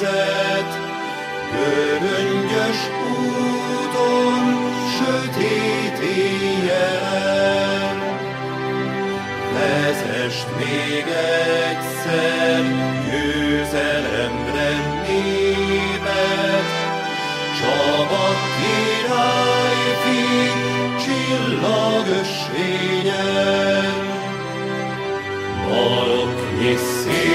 vezet, göröngyös úton, sötét éjjel. Vezest még egyszer győzelemre népet, Csaba királyfi csillagösvényen. Maroknyi székely,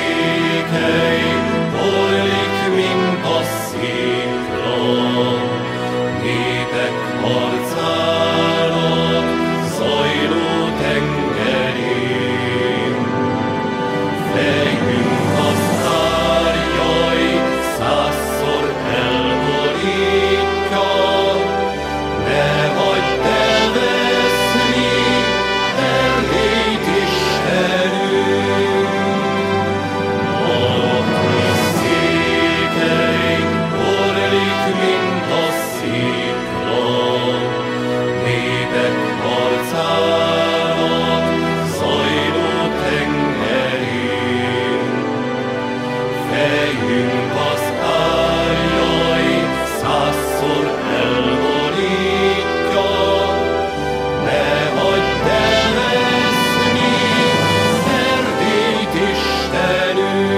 Fejünk az árjai százszor elborítja, ne elveszni Erdélyt Istenünk.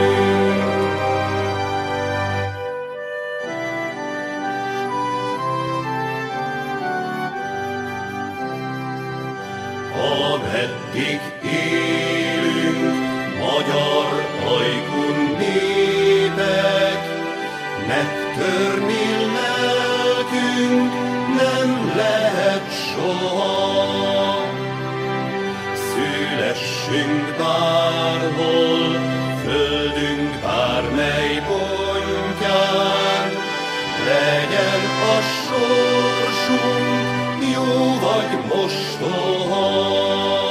Ameddig élünk, magyar megtörni lelkünk nem lehet soha. Szülessünk bárhol, földünk bármely pontján, legyen a sorsunk jó vagy mostoha.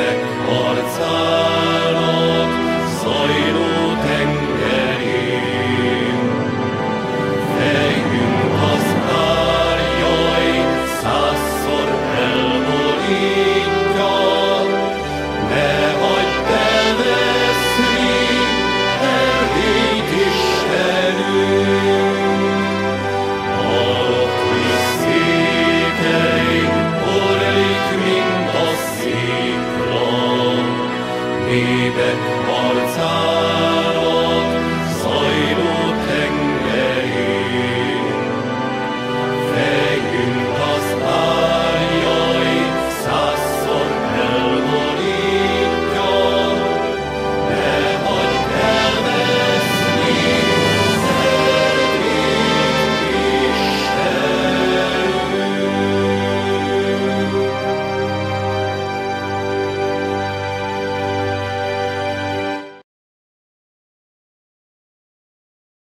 Kreuz all the time.